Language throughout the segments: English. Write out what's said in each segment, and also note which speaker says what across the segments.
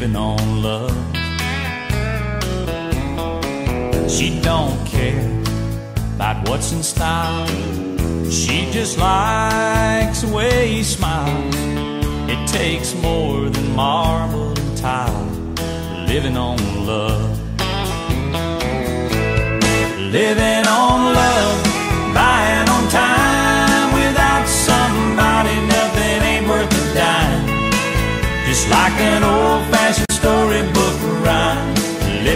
Speaker 1: living on love. She don't care about what's in style. She just likes the way he smiles. It takes more than marble and tile, living on love. Living on love, buying on time. Without somebody, nothing ain't worth a dime. Just like an old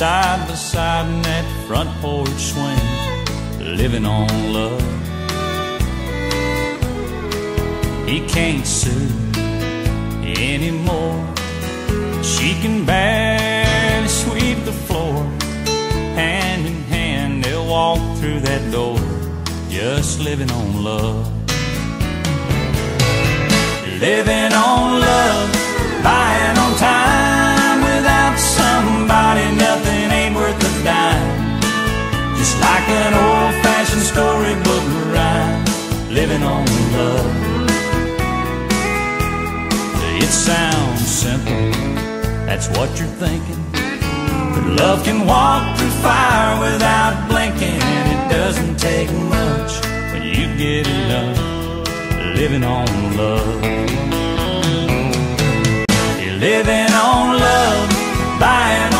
Speaker 1: Side by side in that front porch swing. Living on love. He can't sue anymore. She can barely sweep the floor. Hand in hand, they'll walk through that door. Just living on love. Living on love, buying on time. Like an old fashioned storybook rhyme. Living on love. It sounds simple, that's what you're thinking. But love can walk through fire without blinking. It doesn't take much when you get enough living on love. You're living on love, buying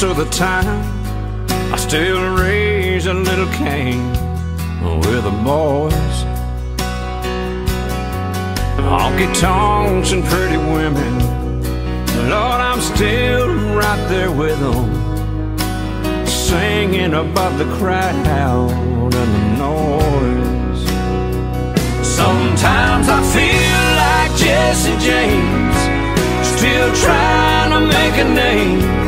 Speaker 2: Most of the time. I still raise a little Cain with the boys. Honky tonks and pretty women. Lord, I'm still right there with them. Singing above the crowd and the noise. Sometimes I feel like Jesse James, still trying to make a name,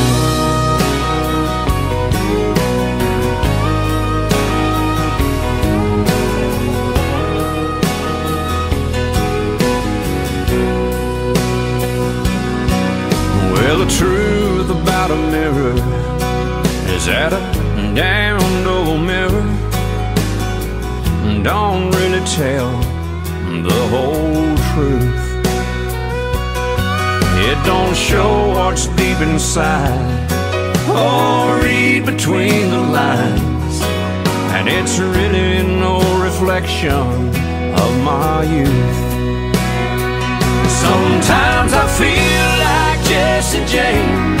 Speaker 2: Is that a damned old mirror don't really tell the whole truth. It don't show what's deep inside or read between the lines. And it's really no reflection of my youth. Sometimes I feel like Jesse James,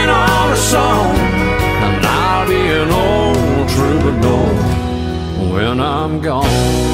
Speaker 2: song. And I'll be an old troubadour when I'm gone.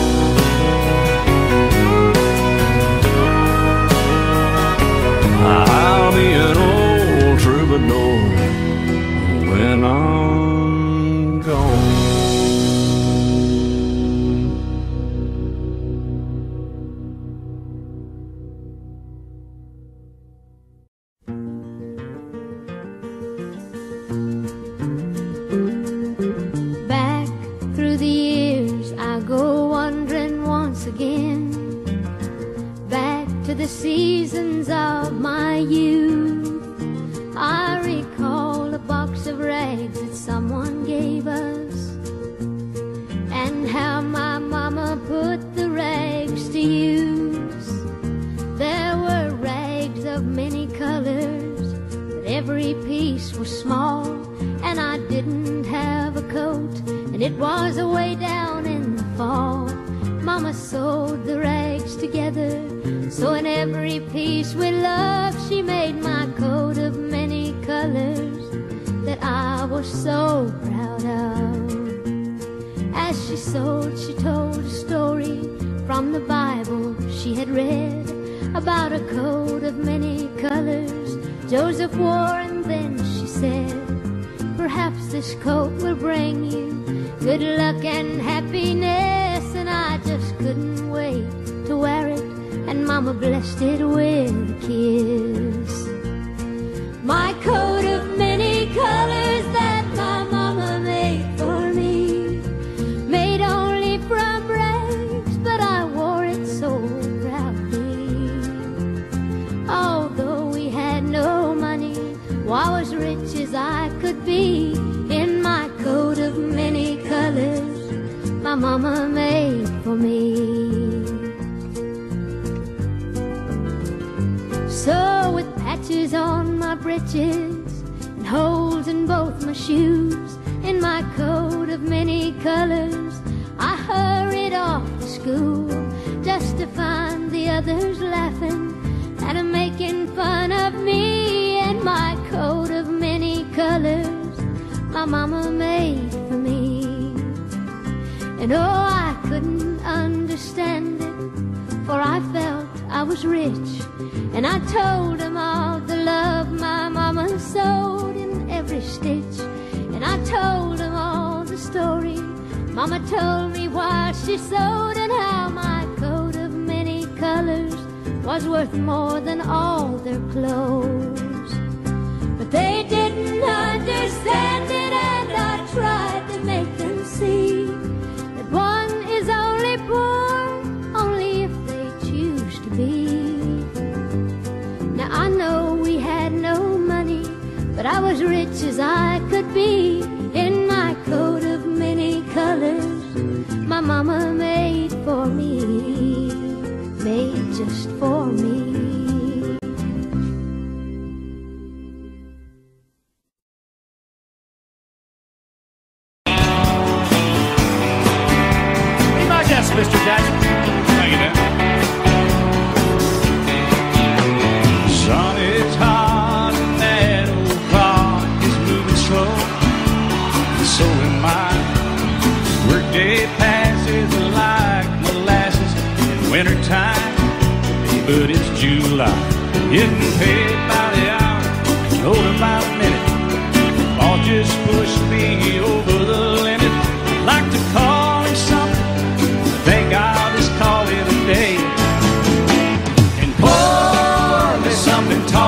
Speaker 3: And holes in both my shoes, in my coat of many colors, I hurried off to school just to find the others laughing and making fun of me and my coat of many colors my mama made for me. And oh, I couldn't understand it, for I felt I was rich. And I told them all the love my mama sewed in every stitch. And I told them all the story mama told me while she sewed, and how my coat of many colors was worth more than all their clothes. But they didn't understand it, but I was rich as I could be in my coat of many colors. My mama made for me,
Speaker 1: talk.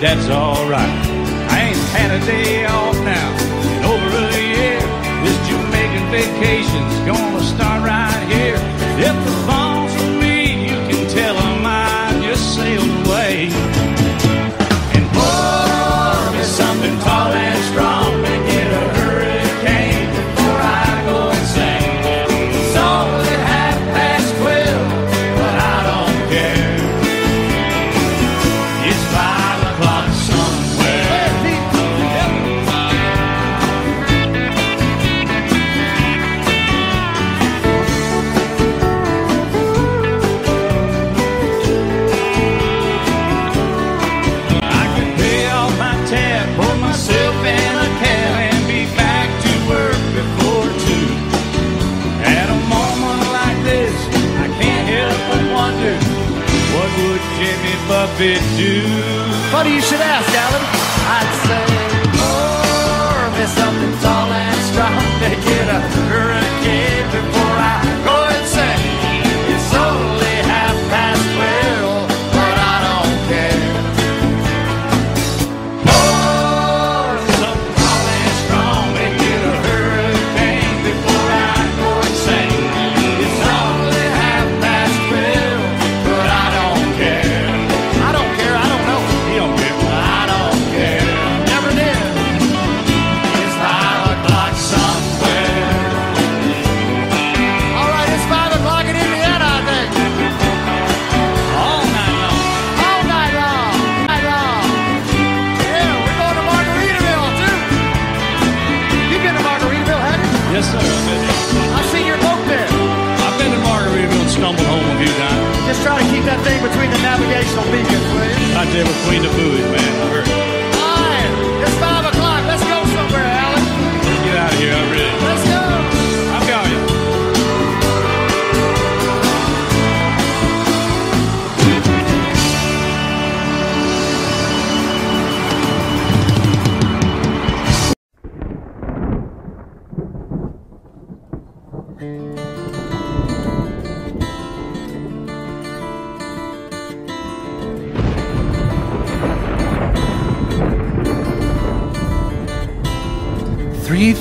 Speaker 2: That's alright. I ain't had a day off now in over a year. This Jamaican vacation's gonna start right here. If the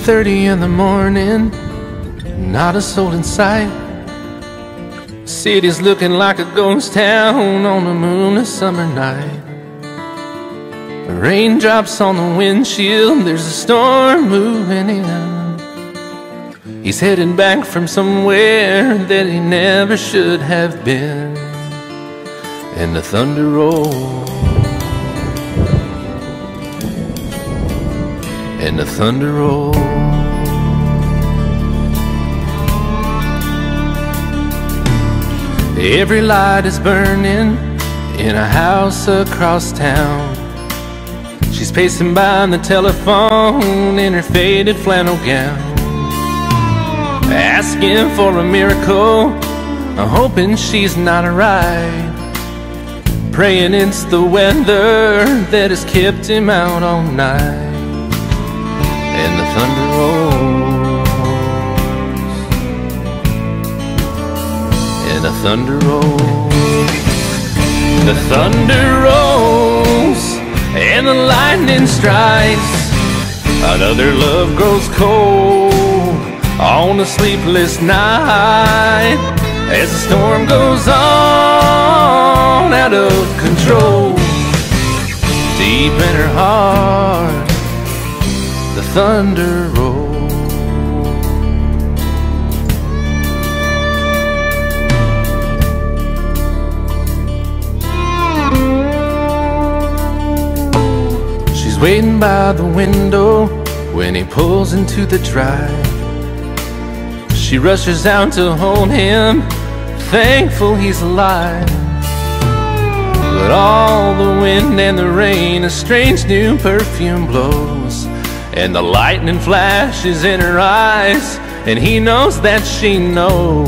Speaker 2: 3.30 in
Speaker 4: the
Speaker 5: morning. Not a soul in sight. City's looking like a ghost town on a moonless summer night. The Raindrops on the windshield, there's a storm moving in. He's heading back from somewhere that he never should have been. And the thunder rolls. And the thunder rolls. Every light is burning in a house across town. She's pacing by on the telephone in her faded flannel gown, asking for a miracle, I'm hoping she's not alright. Praying it's the weather that has kept him out all night and the thunder rolls, and the thunder rolls, the thunder rolls, and the lightning strikes. Another love grows cold on a sleepless night as the storm goes on out of control. Deep in her heart thunder rolls. She's waiting by the window when he pulls into the drive. She rushes out to hold him, thankful he's alive. But all the wind and the rain, a strange new perfume blows. And the lightning flashes in her eyes, and he knows that she knows.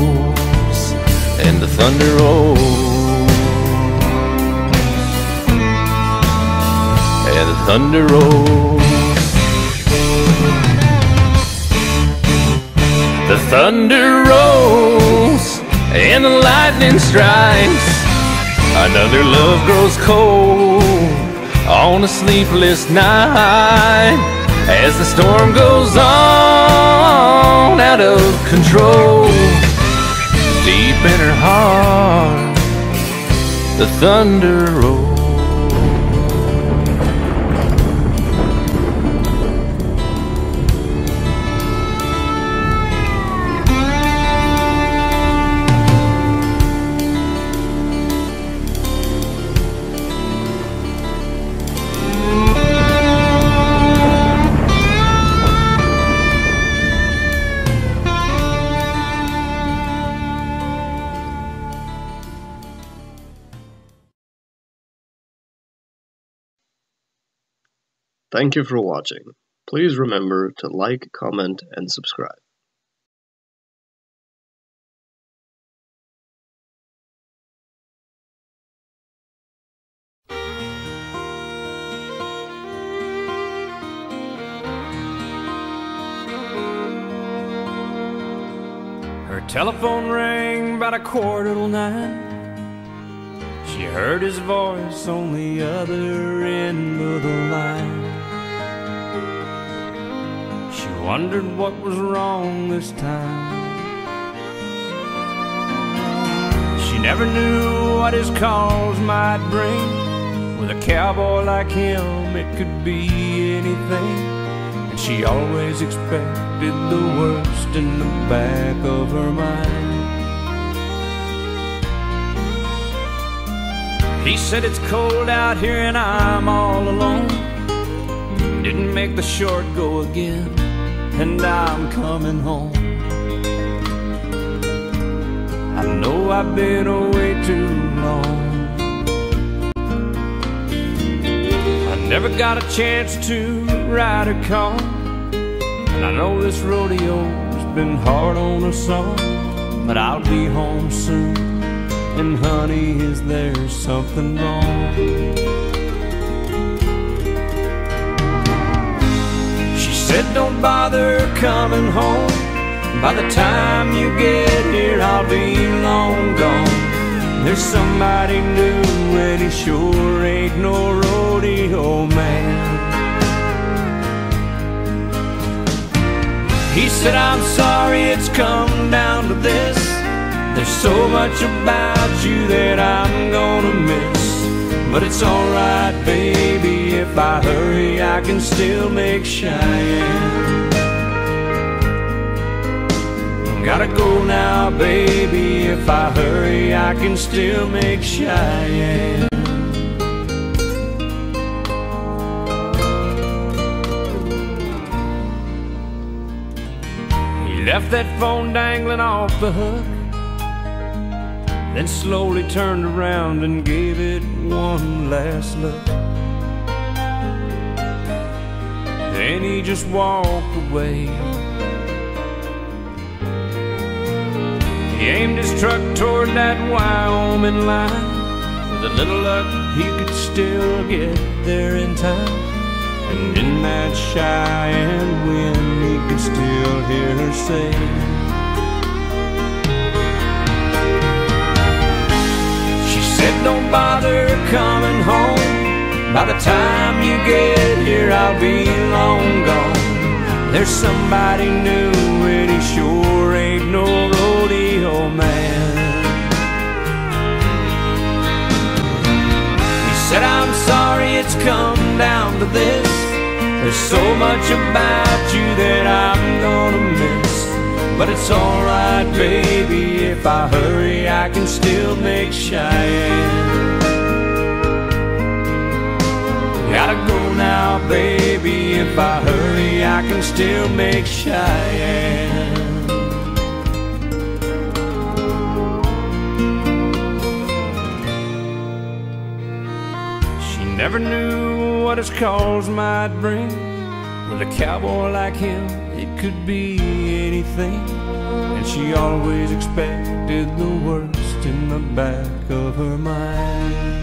Speaker 5: And the thunder rolls, and the thunder rolls. The thunder rolls, and the lightning strikes. Another love grows cold on a sleepless night as the storm goes on out of control. Deep in her heart, the thunder rolls.
Speaker 6: Thank you for watching. Please remember to like, comment, and subscribe.
Speaker 2: Her telephone rang about a quarter till nine. She heard his voice on the other end of the line. Wondered what was wrong this time. She never knew what his calls might bring. With a cowboy like him, it could be anything. And she always expected the worst in the back of her mind. He said it's cold out here and I'm all alone. Didn't make the short go again, and I'm coming home. I know I've been away too long. I never got a chance to ride a car, and I know this rodeo's been hard on us all, but I'll be home soon. And honey, is there something wrong? Said, Don't bother coming home. By the time you get here, I'll be long gone. There's somebody new, and he sure ain't no rodeo man. He said, I'm sorry it's come down to this. There's so much about you that I'm gonna miss. But it's alright, baby, if I hurry, I can still make Cheyenne. Gotta go now, baby, if I hurry, I can still make Cheyenne. He left that phone dangling off the hook. Then slowly turned around and gave it one last look. Then he just walked away. He aimed his truck toward that Wyoming line. With a little luck, he could still get there in time. And in that Cheyenne wind, he could still hear her say. She said don't bother coming home By the time you get here I'll be long gone. There's somebody new and he sure ain't no rodeo man. He said I'm sorry it's come down to this. There's so much about you that I'm gonna miss. But it's alright, baby, if I hurry, I can still make Cheyenne. Gotta go now, baby, if I hurry, I can still make Cheyenne. She never knew what his calls might bring. With a cowboy like him, it could be anything. And she always expected the worst in the back of her mind.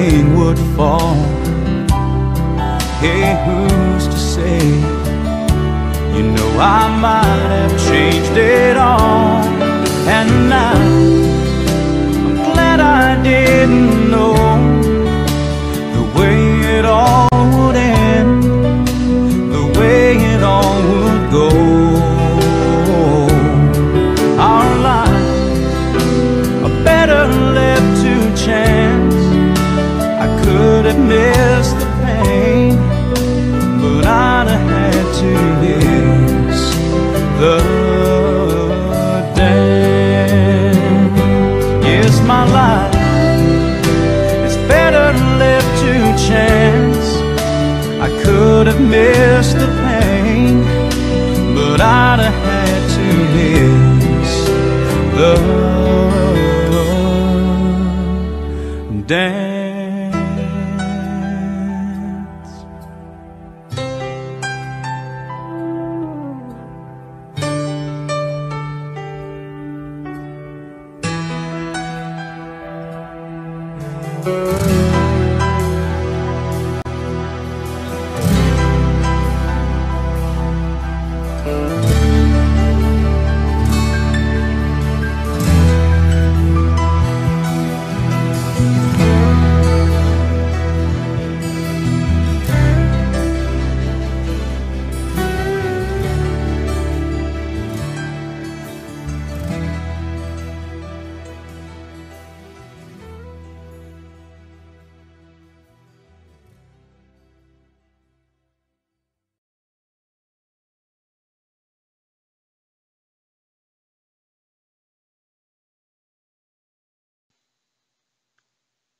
Speaker 1: King would fall, hey, who's to say? You know I might have changed it all, and now I'm glad I didn't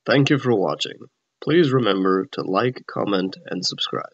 Speaker 6: Thank you for watching. Please remember to like, comment, and subscribe.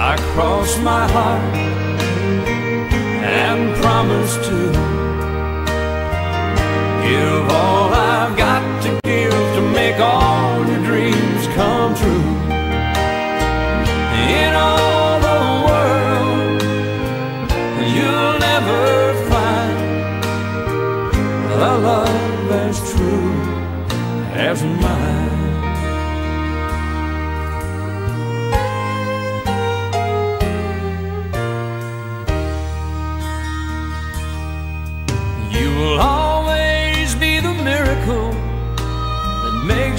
Speaker 1: I cross my heart and promise to give all I've got to give to make all your dreams come true.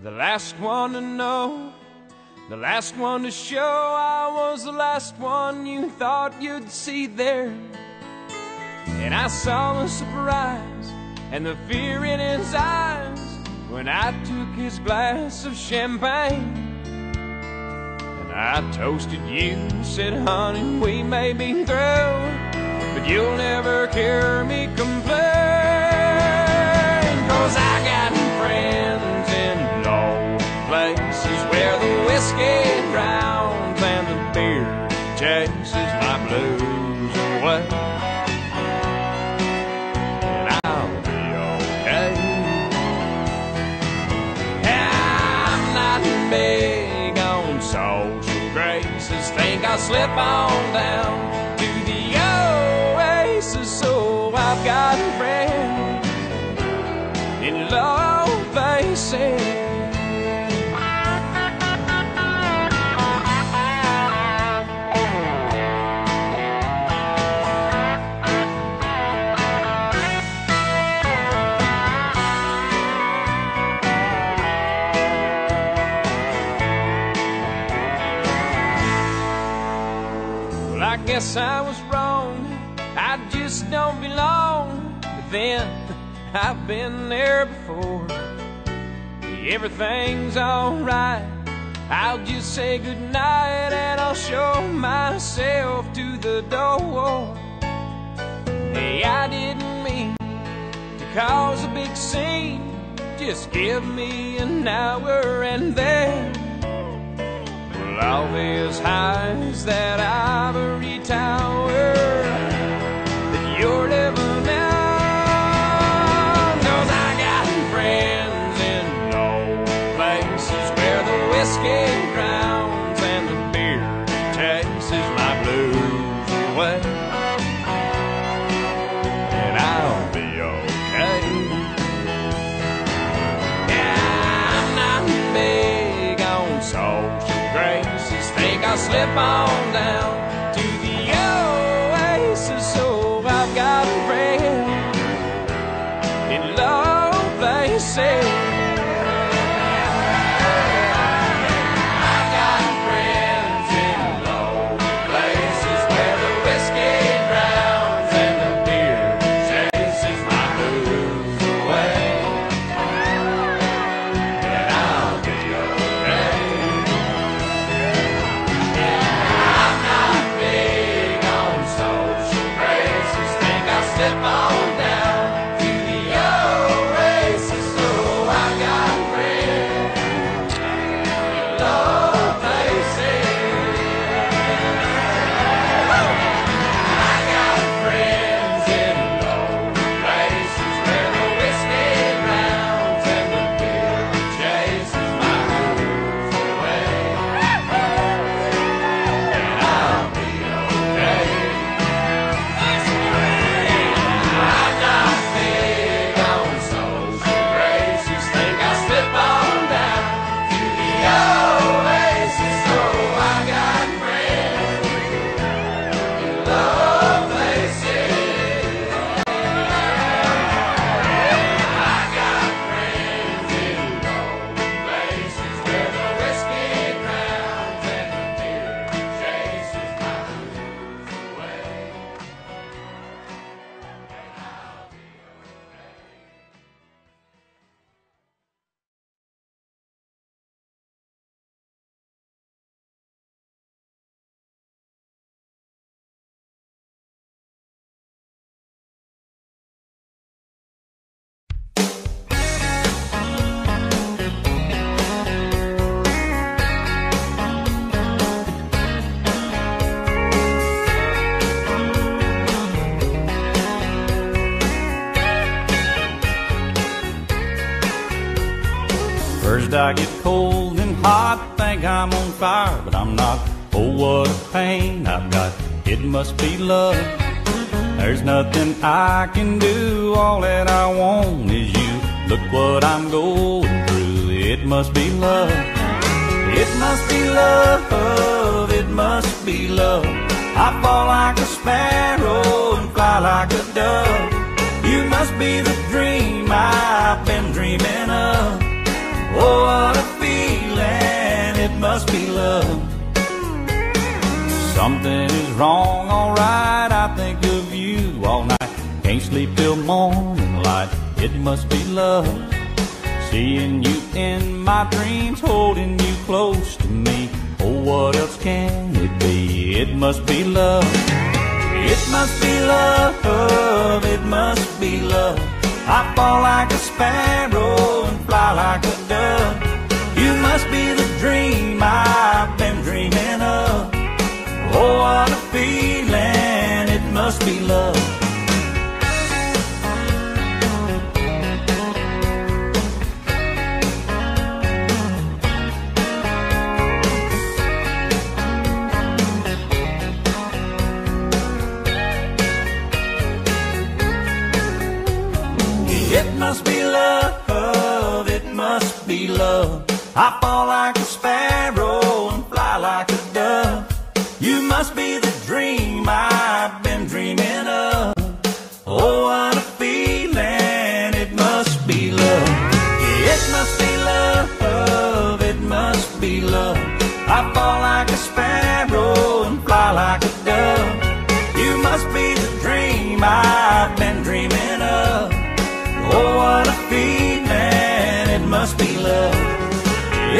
Speaker 2: The last one to know, the last one to show I was the last one you thought you'd see there. And I saw the surprise and the fear in his eyes when I took his glass of champagne. And I toasted you said, honey, we may be through, but you'll never hear me complain. Cause slip on down to the oasis. So I've got friends in low places. Well, guess I was wrong. I just don't belong. But then I've been there before. Everything's alright. I'll just say goodnight and I'll show myself to the door. Hey, I didn't mean to cause a big scene. Just give me an hour and then I'll be as high as that ivory tower slip on down
Speaker 1: I get cold and hot, think I'm on fire, but I'm not. Oh, what a pain I've got. It must be love. There's nothing I can do. All that I want is you. Look what I'm going through. It must be love. It must be love. It must be love. I fall like a sparrow and fly like a dove. You must be the dream I've been dreaming of. Oh, what a feeling. It must be love. Something is wrong, alright. I think of you all night. Can't sleep till morning light. It must be love. Seeing you in my dreams, holding you close to me. Oh, what else can it be? It must be love. It must be love. It must be love. I fall like a sparrow fly like a dove. You must be the dream I've been dreaming of. Oh, what a feeling. It must be love. It must be love, love. I fall like a sparrow and fly like a dove. You must be the dream I've been dreaming of. Oh, what a feeling, it must be love. It must be love, it must be love. I fall like a sparrow and fly like a dove. You must be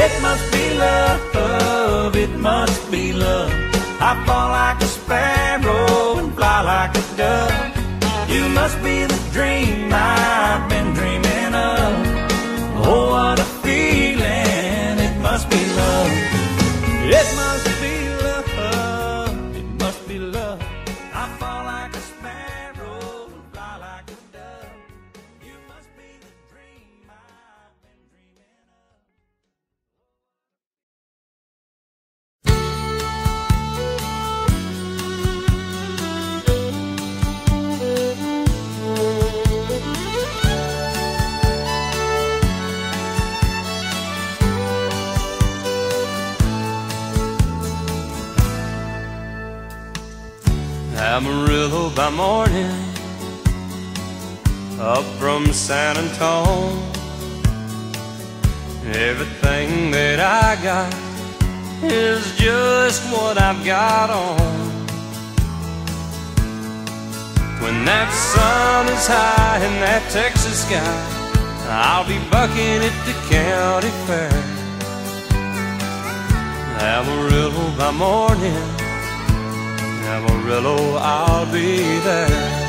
Speaker 1: It must be love, it must be love. I fall like a sparrow and fly like a dove. You must be the dream I've been
Speaker 2: by morning, up from San Antone. Everything that I got is just what I've got on. When that sun is high in that Texas sky, I'll be bucking at the county fair. Amarillo by morning. Amarillo, I'll be there.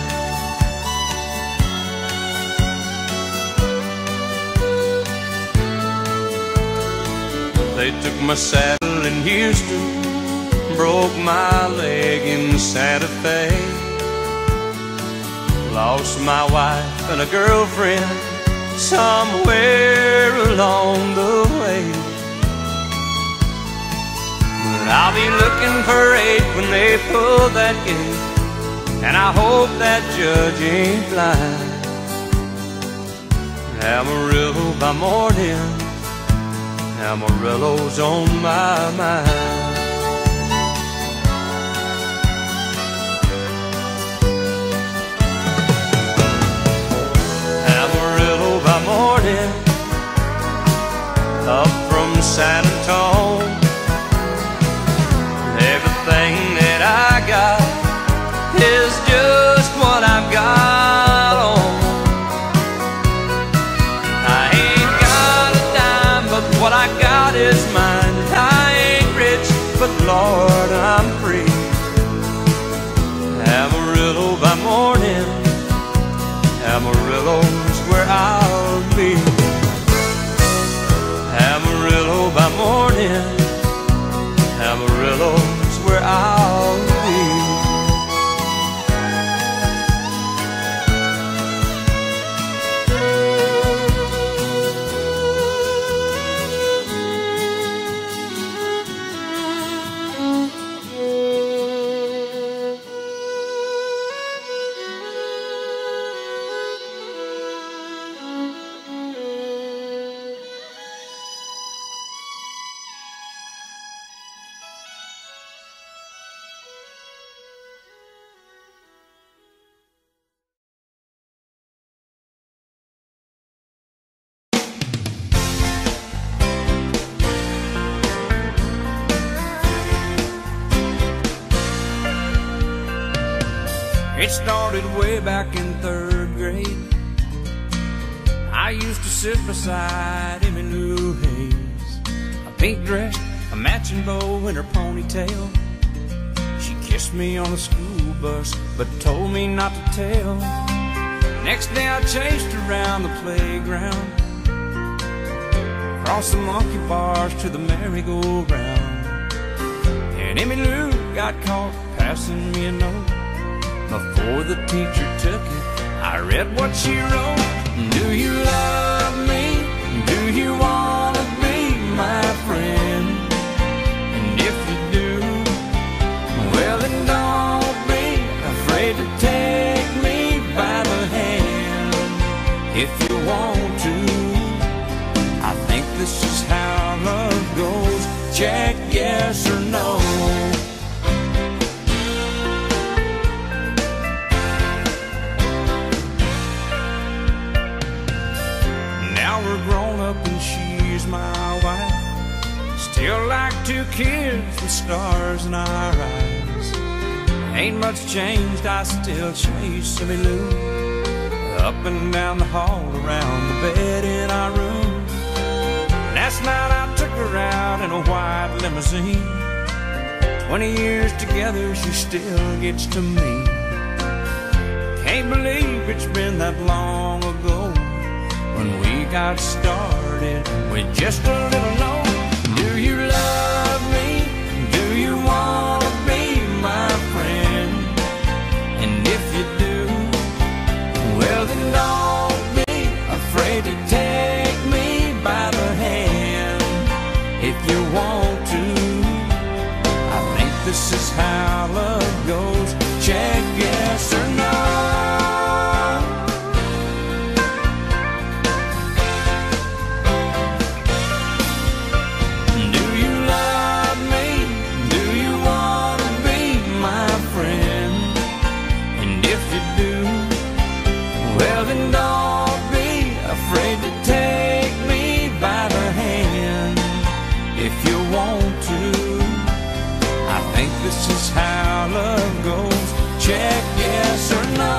Speaker 2: They took my saddle in Houston, broke my leg in Santa Fe. Lost my wife and a girlfriend somewhere along the way. I'll be looking for eight when they pull that gate. And I hope that judge ain't blind. Amarillo by morning, Amarillo's on my mind. Amarillo by morning, up from San Antone. Bars to the merry-go-round. And Emmy Lou got caught passing me a note. Before the teacher took it, I read what she wrote. Do you love me? Do you want to be my friend? And if you do, well then don't be afraid to take me by the hand. If you two kids with stars in our eyes. Ain't much changed, I still chase Emmy Lou. Up and down the hall, around the bed in our room. Last night I took her out in a white limousine. Twenty years together, she still gets to me. Can't believe it's been that long ago when we got started with just a little note. This is how is how love goes. Check yes or no.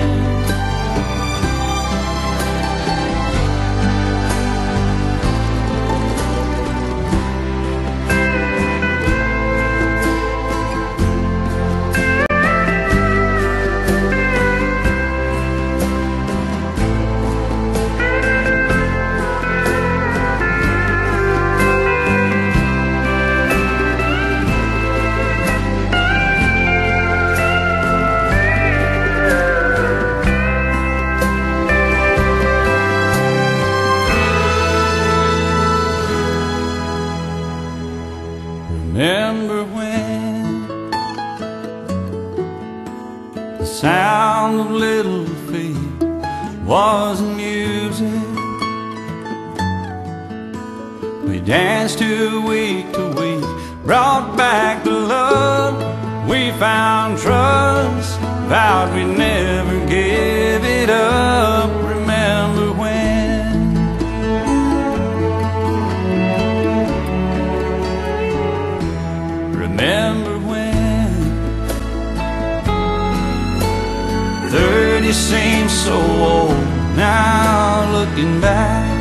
Speaker 1: Wasn't music. We danced to week to week, brought back the love. We found trust, vowed we'd never give it up. Remember when? Remember when? Thirty seems so old now looking back.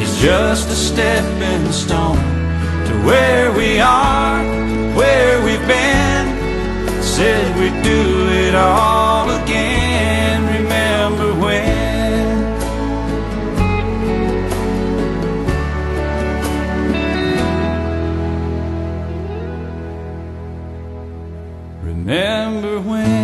Speaker 1: It's just a stepping stone to where we are, where we've been. Said we'd do it all again. Remember when? Remember when?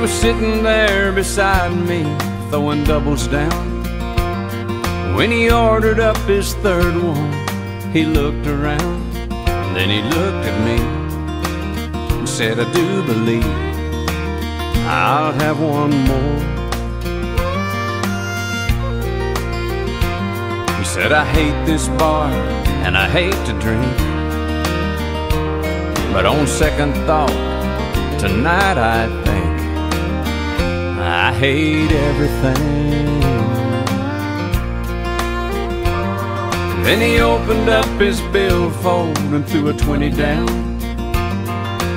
Speaker 2: Was sitting there beside me, throwing doubles down. When he ordered up his third one, he looked around. And Then he looked at me and said, I do believe I'll have one more. He said, I hate this bar and I hate to drink. But on second thought, tonight I I hate everything. Then he opened up his billfold and threw a 20 down.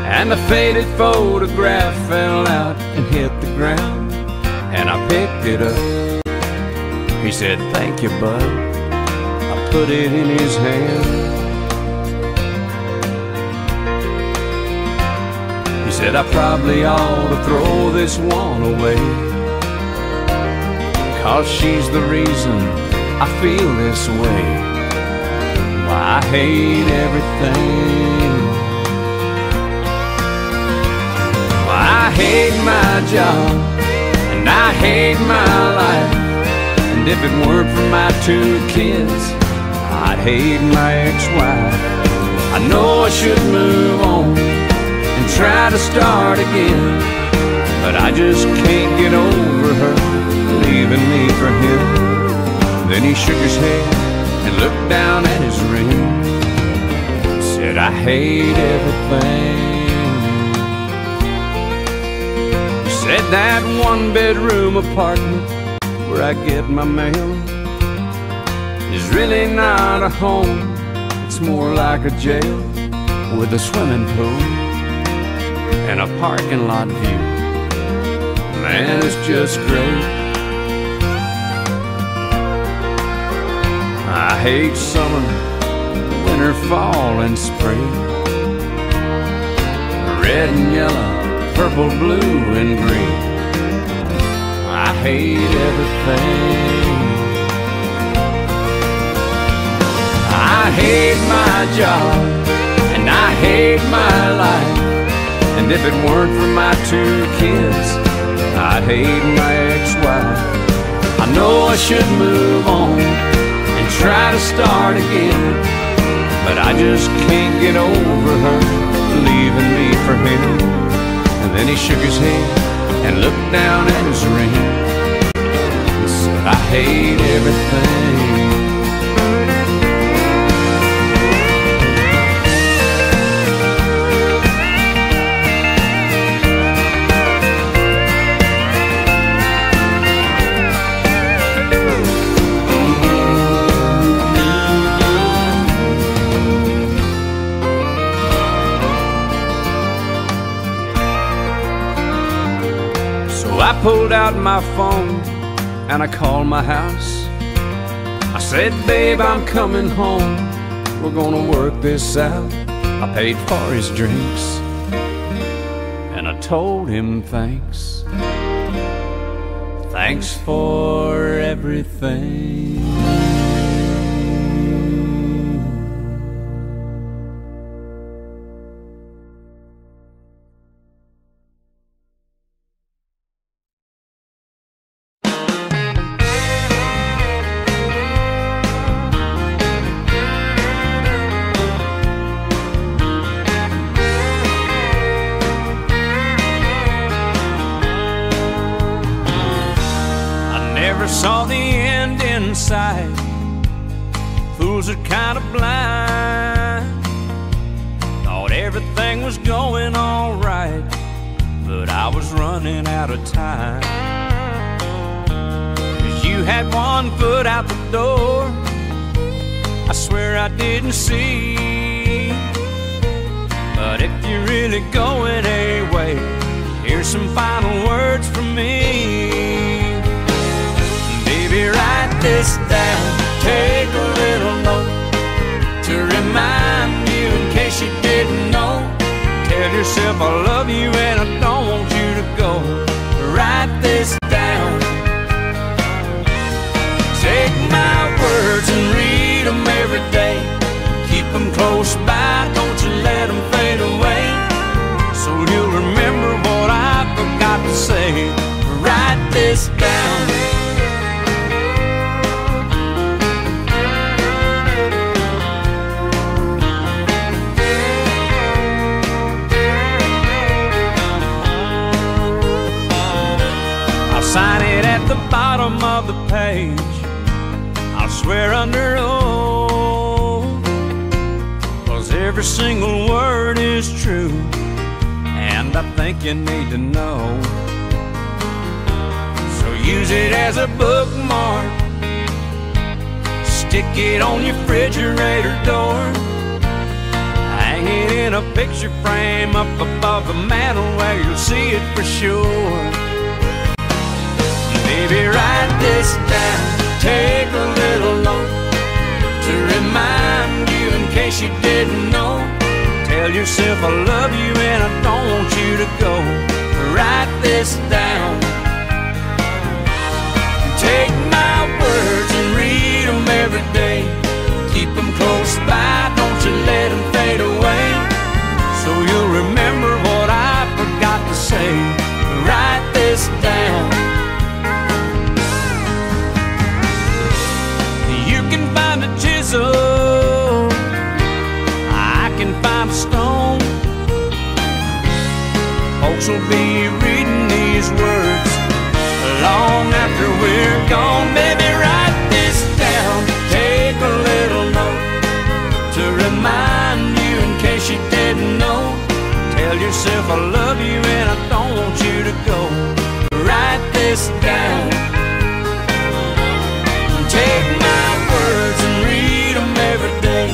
Speaker 2: And the faded photograph fell out and hit the ground. And I picked it up. He said, Thank you, bud. I put it in his hand. Said, I probably ought to throw this one away. Cause she's the reason I feel this way. Why I hate everything. Why I hate my job and I hate my life. And if it weren't for my two kids, I'd hate my ex-wife. I know I should move on and try to start again. But I just can't get over her leaving me for him. Then he shook his head and looked down at his ring. Said, I hate everything. Said that one bedroom apartment where I get my mail is really not a home. It's more like a jail with a swimming pool and a parking lot view. Man, it's just great. I hate summer, winter, fall, and spring. Red and yellow, purple, blue, and green. I hate everything. I hate my job, and I hate my life. And if it weren't for my two kids, I'd hate my ex-wife. I know I should move on and try to start again, but I just can't get over her leaving me for him. And then he shook his head and looked down at his ring and said, I hate everything. Out my phone and I called my house. I said, Babe, I'm coming home. We're gonna work this out. I paid for his drinks and I told him thanks. Thanks for everything. I'll sign it at the bottom of the page. I'll swear under oath. Cause every single word is true. And I think you need to know. Use it as a bookmark. Stick it on your refrigerator door. Hang it in a picture frame up above the mantel where you'll see it for sure. Baby, write this down. Take a little note to remind you in case you didn't know. Tell yourself I love you and I don't want you to go. Write this down. Every day. Keep them close by, don't you let them fade away. So you'll remember what I forgot to say. Write this down. You can find a chisel, I can find a stone. Folks will be reading these words long after we're gone. Yourself I love you and I don't want you to go. Write this down. Take my words and read them every day.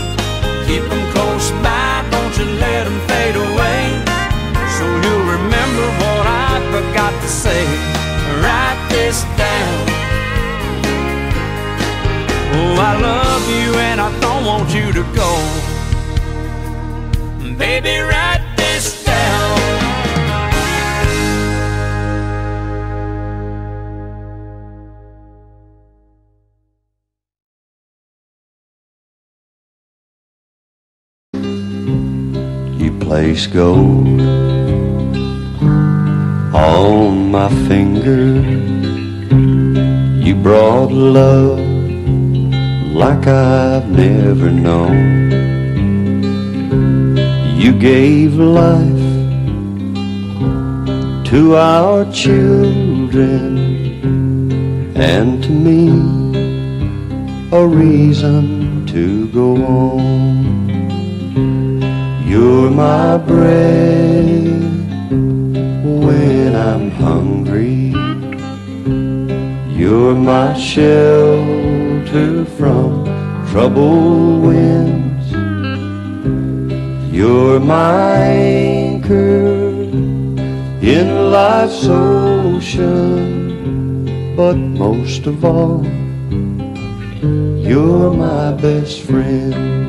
Speaker 2: Keep them close by, don't you let them fade away. So you'll remember what I forgot to say. Write this down. Oh, I love you and I don't want you to go. Baby, write
Speaker 7: place gold on my finger. You brought love like I've never known. You gave life to our children and to me a reason to go on. You're my bread when I'm hungry. You're my shelter from troubled winds. You're my anchor in life's ocean. But most of all, you're my best friend.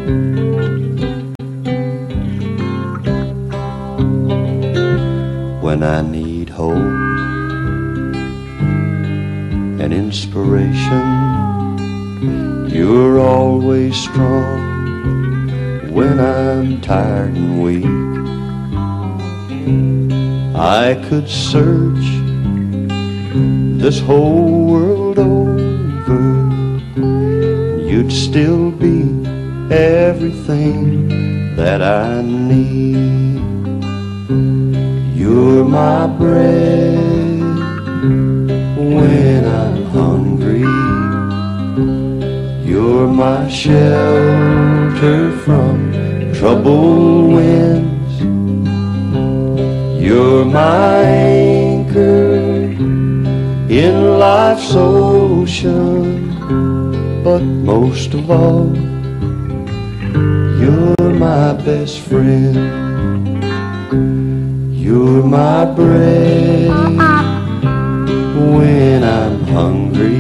Speaker 7: When I need hope and inspiration, you're always strong when I'm tired and weak. I could search this whole world over, you'd still be everything that I need. You're my bread when I'm hungry. You're my shelter from troubled winds. You're my anchor in life's ocean. But most of all, you're my best friend. You're my bread when I'm hungry.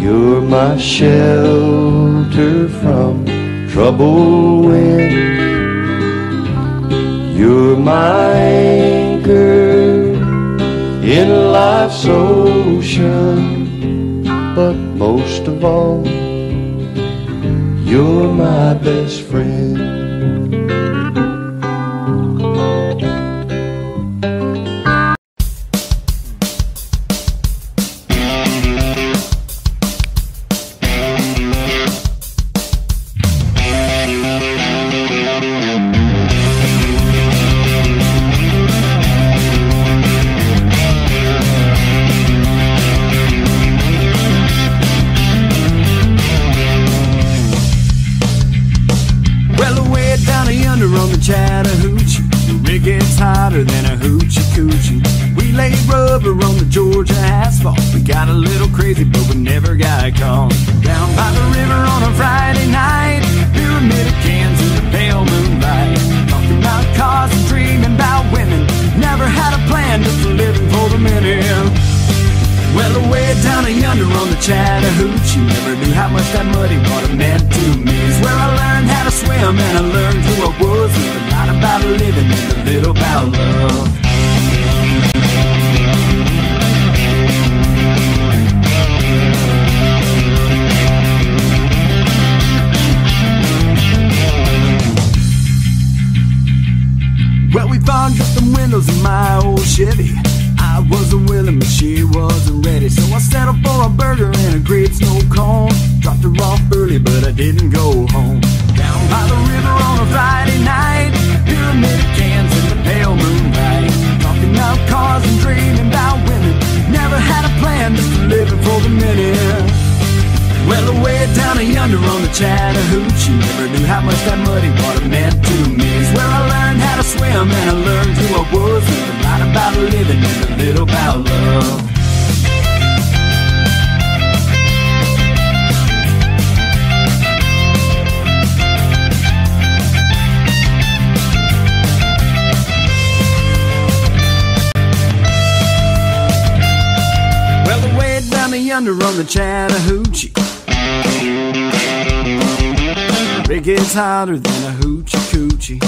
Speaker 7: You're my shelter from trouble winds. You're my anchor in life's ocean. But most of all, you're my best friend.
Speaker 1: We found up the windows in my old Chevy. I wasn't willing, but she wasn't ready. So I settled for a burger and a great snow cone. Dropped her off early, but I didn't go home. Down by the river on a Friday night, pyramid of cans in the pale moonlight. Talking about cars and dreaming about women. Never had a plan, just living for the minute. Well, away down yonder on the Chattahoochee, never knew how much that muddy water meant to me. It's where I learned how to swim and I learned who I was. Learned a lot about living and a little about love. Well, away down yonder on the Chattahoochee. Rig gets hotter than a hoochie coochie.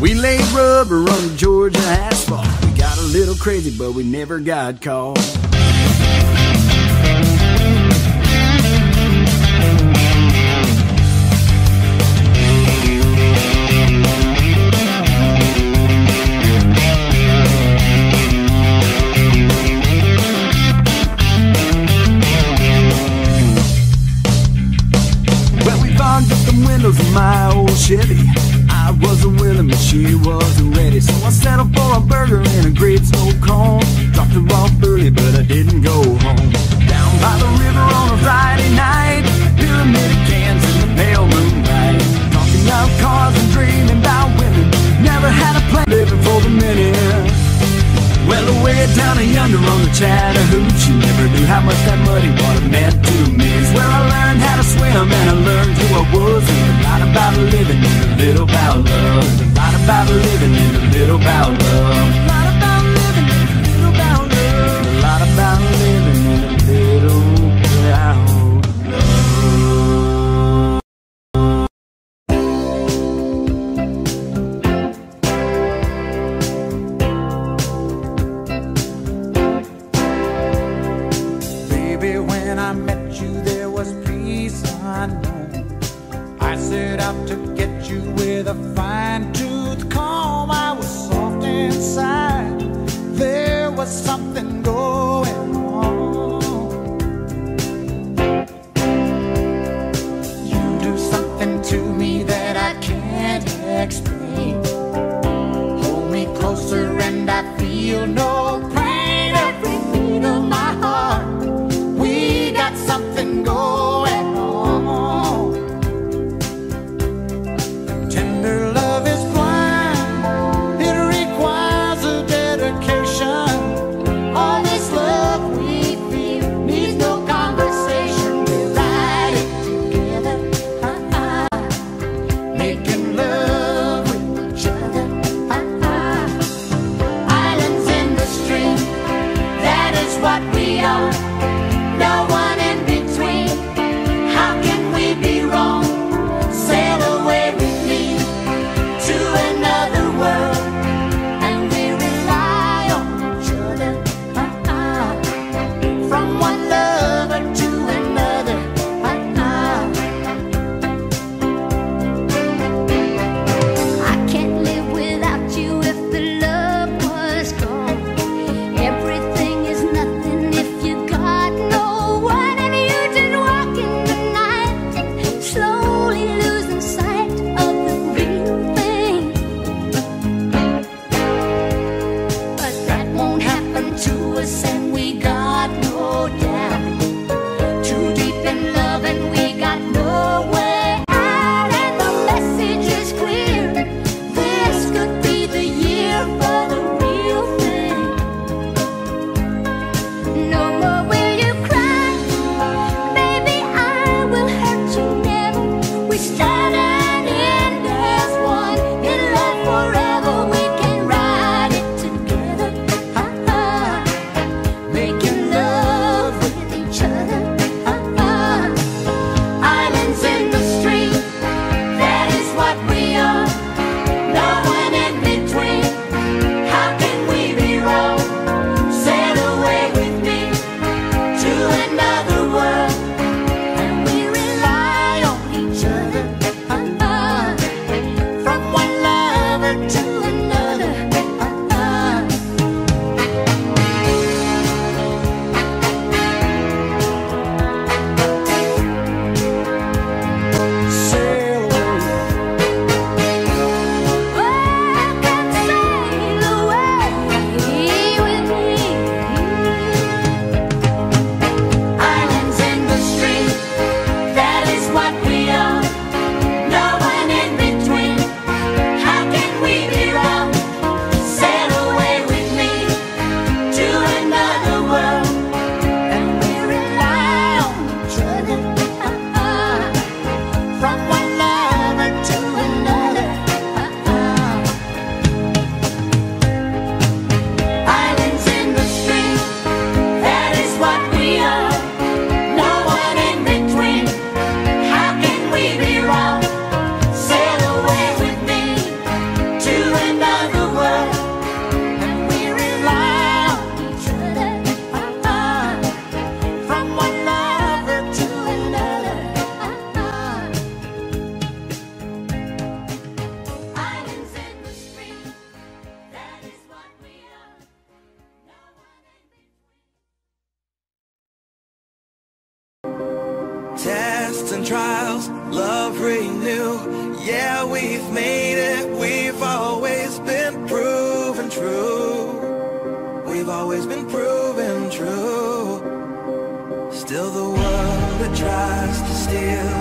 Speaker 1: We laid rubber on the Georgia asphalt. We got a little crazy, but we never got caught. windows of my old Chevy. I wasn't willing, but she wasn't ready. So I settled for a burger and a great smoke cone.
Speaker 8: Dropped her off early, but I didn't go home. Down by the river on a Friday night, pyramid of cans in the pale moonlight. Talking about cars and dreaming about women. Never had a plan living
Speaker 9: for the minute. Well, away down yonder on
Speaker 3: the Chattahoochee, never
Speaker 9: knew how much that muddy water meant to
Speaker 3: me.
Speaker 9: It's where I learned how to swim
Speaker 3: and
Speaker 9: I learned who I was
Speaker 3: and
Speaker 9: a lot about living and a little about love. A
Speaker 10: lot about living love renew. Yeah, we've made it. We've always been proven true. We've always been proven true. Still the world that tries to steal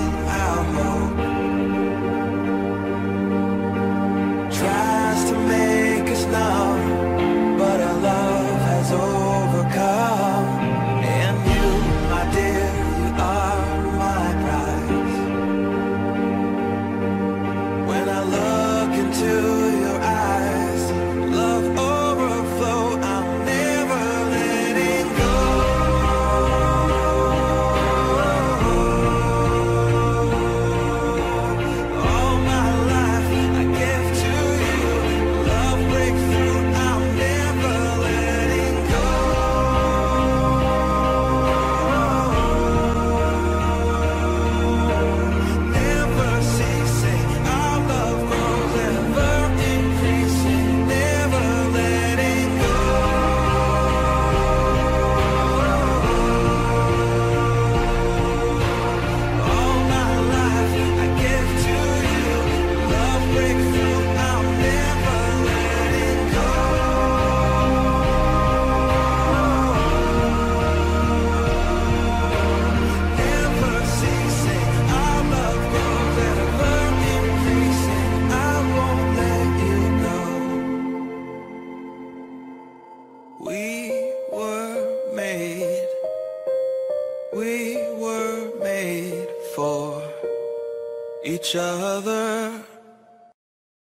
Speaker 11: other.